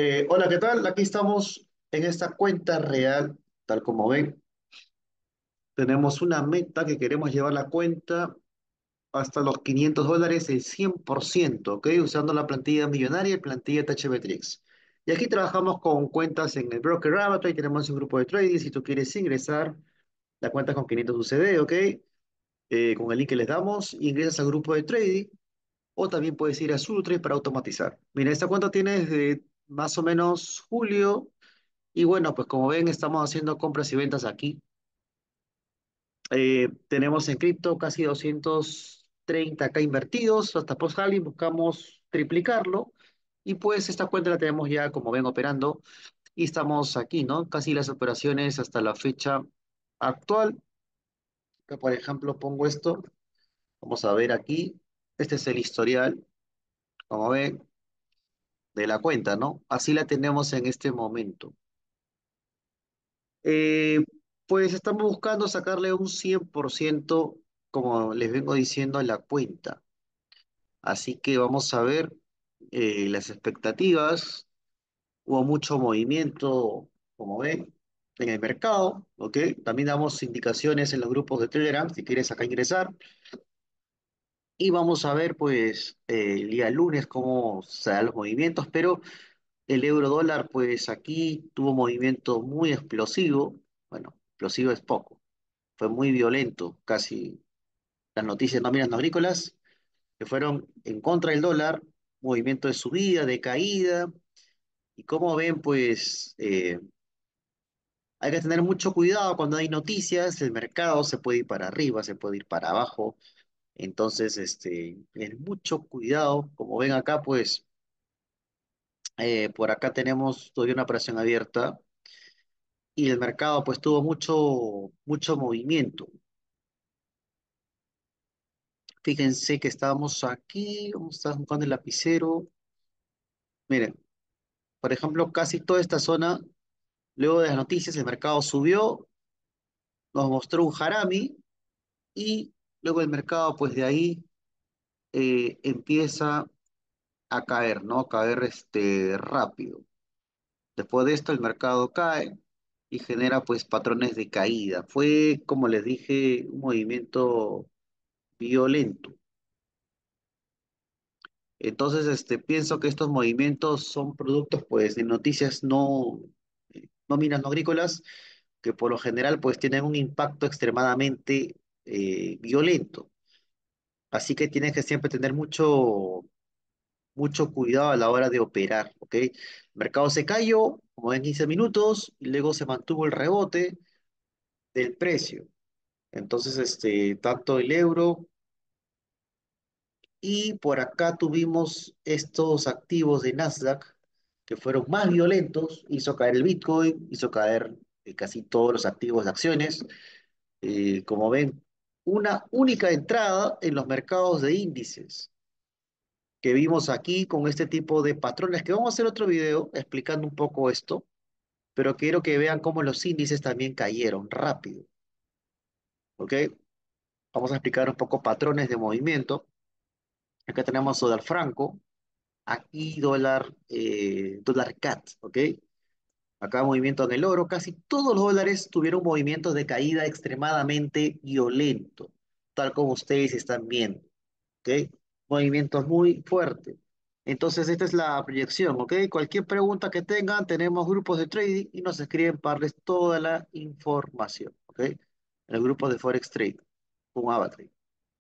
Eh, hola, ¿qué tal? Aquí estamos en esta cuenta real, tal como ven. Tenemos una meta que queremos llevar la cuenta hasta los 500 dólares el 100%, ¿ok? Usando la plantilla millonaria y plantilla THB Y aquí trabajamos con cuentas en el Broker Avatar y tenemos un grupo de trading. Si tú quieres ingresar, la cuenta con 500 UCD, ¿ok? Eh, con el link que les damos, ingresas al grupo de trading o también puedes ir a Sutre para automatizar. Mira, esta cuenta tiene desde más o menos julio Y bueno, pues como ven, estamos haciendo compras y ventas aquí. Eh, tenemos en cripto casi 230k invertidos. Hasta post-halving buscamos triplicarlo. Y pues esta cuenta la tenemos ya, como ven, operando. Y estamos aquí, ¿no? Casi las operaciones hasta la fecha actual. Que por ejemplo pongo esto. Vamos a ver aquí. Este es el historial, como ven, de la cuenta, ¿no? Así la tenemos en este momento. Eh, pues estamos buscando sacarle un 100%, como les vengo diciendo, a la cuenta. Así que vamos a ver eh, las expectativas. Hubo mucho movimiento, como ven, en el mercado, ¿ok? También damos indicaciones en los grupos de Telegram, si quieres acá ingresar. Y vamos a ver, pues, eh, el día lunes cómo se dan los movimientos, pero el euro dólar, pues aquí tuvo movimiento muy explosivo. Bueno, explosivo es poco. Fue muy violento, casi las noticias no miran agrícolas, que fueron en contra del dólar, movimiento de subida, de caída. Y como ven, pues eh, hay que tener mucho cuidado cuando hay noticias, el mercado se puede ir para arriba, se puede ir para abajo. Entonces, este, tener mucho cuidado. Como ven acá, pues eh, por acá tenemos todavía una operación abierta y el mercado pues tuvo mucho, mucho movimiento. Fíjense que estábamos aquí, vamos a el lapicero. Miren, por ejemplo, casi toda esta zona, luego de las noticias, el mercado subió, nos mostró un harami y luego el mercado pues de ahí eh, empieza a caer, ¿no? A caer este, rápido. Después de esto el mercado cae y genera pues patrones de caída. Fue, como les dije, un movimiento violento. Entonces, este, pienso que estos movimientos son productos pues de noticias no, eh, no minas no agrícolas, que por lo general pues tienen un impacto extremadamente eh, violento. Así que tienes que siempre tener mucho, mucho cuidado a la hora de operar. El mercado se cayó, como en 15 minutos, y luego se mantuvo el rebote del precio. Entonces, este, tanto el euro y por acá tuvimos estos activos de Nasdaq que fueron más violentos, hizo caer el Bitcoin, hizo caer eh, casi todos los activos de acciones. Eh, como ven, una única entrada en los mercados de índices que vimos aquí con este tipo de patrones, que vamos a hacer otro video explicando un poco esto, pero quiero que vean cómo los índices también cayeron rápido. ¿Ok? Vamos a explicar un poco patrones de movimiento. Acá tenemos dólar franco, aquí dólar, eh, dólar CAT, ¿ok? Acá movimiento en el oro, casi todos los dólares tuvieron movimientos de caída extremadamente violento, tal como ustedes están viendo, ¿ok? Movimientos muy fuertes. Entonces, esta es la proyección, ¿ok? Cualquier pregunta que tengan, tenemos grupos de trading y nos escriben para darles toda la información, ¿ok? En el grupo de Forex Trade, con Avatrade.